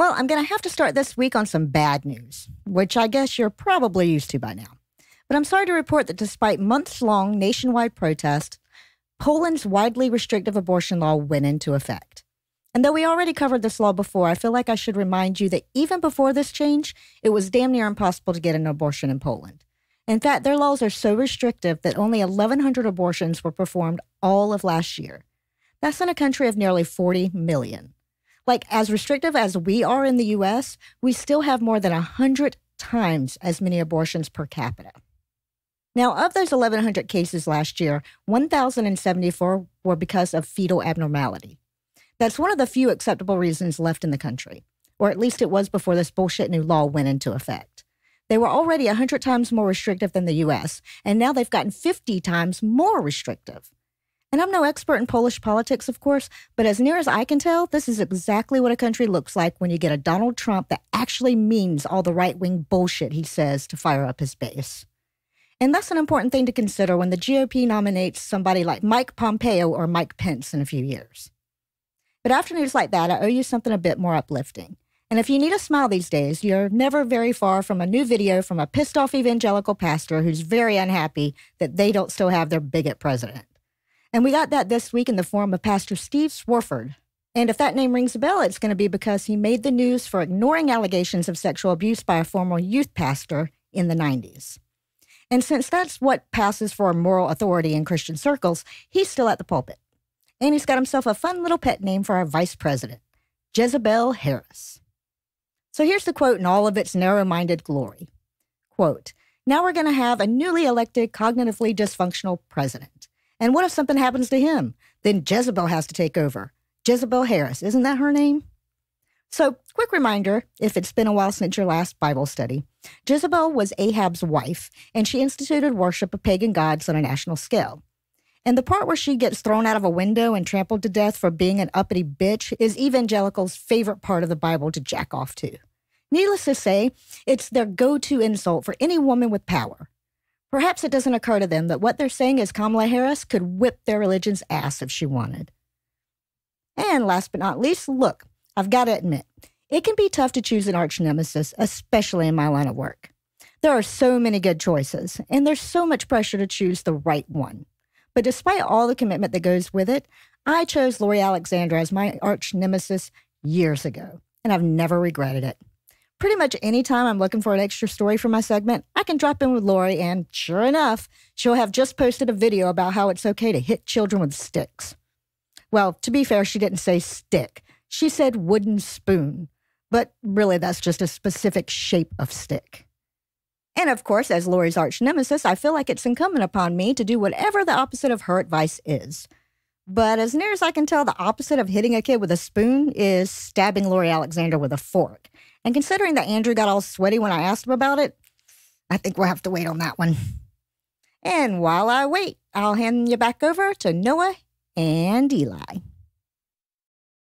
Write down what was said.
Well, I'm going to have to start this week on some bad news, which I guess you're probably used to by now. But I'm sorry to report that despite months long nationwide protests, Poland's widely restrictive abortion law went into effect. And though we already covered this law before, I feel like I should remind you that even before this change, it was damn near impossible to get an abortion in Poland. In fact, their laws are so restrictive that only 1,100 abortions were performed all of last year. That's in a country of nearly 40 million. Like, as restrictive as we are in the US, we still have more than 100 times as many abortions per capita. Now, of those 1,100 cases last year, 1,074 were because of fetal abnormality. That's one of the few acceptable reasons left in the country, or at least it was before this bullshit new law went into effect. They were already 100 times more restrictive than the US, and now they've gotten 50 times more restrictive. And I'm no expert in Polish politics, of course, but as near as I can tell, this is exactly what a country looks like when you get a Donald Trump that actually means all the right wing bullshit he says to fire up his base. And that's an important thing to consider when the GOP nominates somebody like Mike Pompeo or Mike Pence in a few years. But after news like that, I owe you something a bit more uplifting. And if you need a smile these days, you're never very far from a new video from a pissed off evangelical pastor who's very unhappy that they don't still have their bigot president. And we got that this week in the form of Pastor Steve Swofford. And if that name rings a bell, it's going to be because he made the news for ignoring allegations of sexual abuse by a former youth pastor in the 90s. And since that's what passes for moral authority in Christian circles, he's still at the pulpit. And he's got himself a fun little pet name for our vice president, Jezebel Harris. So here's the quote in all of its narrow minded glory. Quote, now we're going to have a newly elected, cognitively dysfunctional president. And what if something happens to him? Then Jezebel has to take over. Jezebel Harris, isn't that her name? So, quick reminder if it's been a while since your last Bible study Jezebel was Ahab's wife, and she instituted worship of pagan gods on a national scale. And the part where she gets thrown out of a window and trampled to death for being an uppity bitch is evangelicals' favorite part of the Bible to jack off to. Needless to say, it's their go to insult for any woman with power. Perhaps it doesn't occur to them that what they're saying is Kamala Harris could whip their religion's ass if she wanted. And last but not least, look, I've got to admit, it can be tough to choose an arch nemesis, especially in my line of work. There are so many good choices, and there's so much pressure to choose the right one. But despite all the commitment that goes with it, I chose Lori Alexander as my arch nemesis years ago, and I've never regretted it pretty much anytime I'm looking for an extra story for my segment, I can drop in with Lori, and sure enough, she'll have just posted a video about how it's okay to hit children with sticks. Well, to be fair, she didn't say stick, she said wooden spoon. But really, that's just a specific shape of stick. And of course, as Lori's arch nemesis, I feel like it's incumbent upon me to do whatever the opposite of her advice is. But as near as I can tell, the opposite of hitting a kid with a spoon is stabbing Lori Alexander with a fork. And considering that Andrew got all sweaty when I asked him about it, I think we'll have to wait on that one. And while I wait, I'll hand you back over to Noah and Eli.